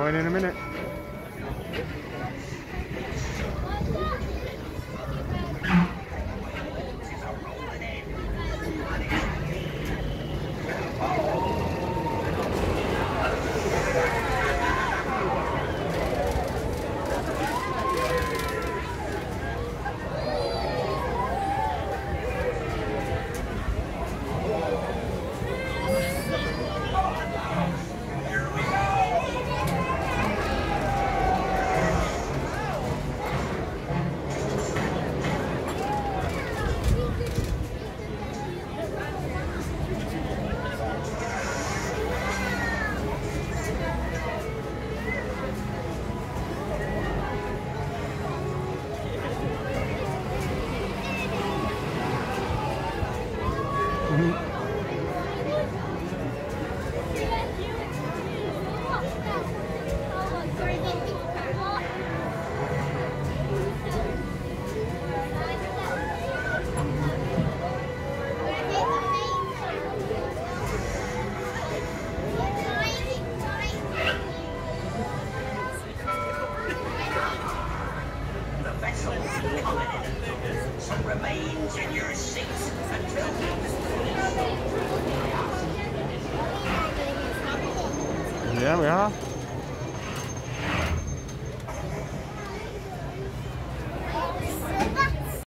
Going in a minute. The vessel plummeted. Some remains in your seats Yeah, we are.